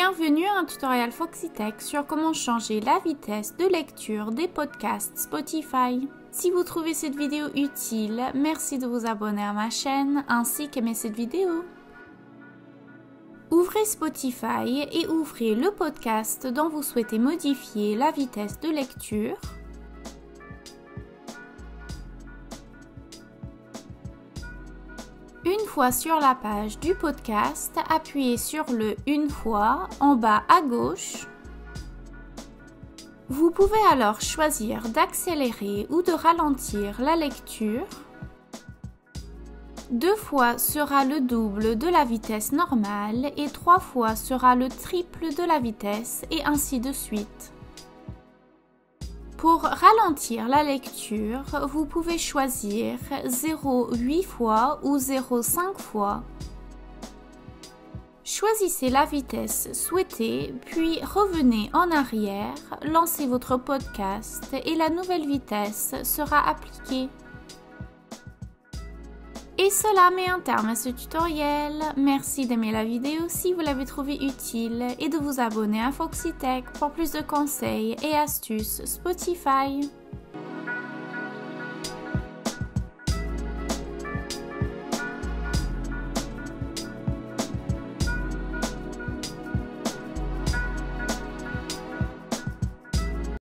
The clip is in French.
Bienvenue à un tutoriel Foxytech sur comment changer la vitesse de lecture des podcasts Spotify. Si vous trouvez cette vidéo utile, merci de vous abonner à ma chaîne ainsi qu'aimer cette vidéo. Ouvrez Spotify et ouvrez le podcast dont vous souhaitez modifier la vitesse de lecture. Une fois sur la page du podcast, appuyez sur le Une fois en bas à gauche. Vous pouvez alors choisir d'accélérer ou de ralentir la lecture. Deux fois sera le double de la vitesse normale et trois fois sera le triple de la vitesse et ainsi de suite. Pour ralentir la lecture, vous pouvez choisir 0,8 fois ou 0,5 fois. Choisissez la vitesse souhaitée, puis revenez en arrière, lancez votre podcast et la nouvelle vitesse sera appliquée. Et cela met un terme à ce tutoriel. Merci d'aimer la vidéo si vous l'avez trouvé utile et de vous abonner à Foxytech pour plus de conseils et astuces Spotify.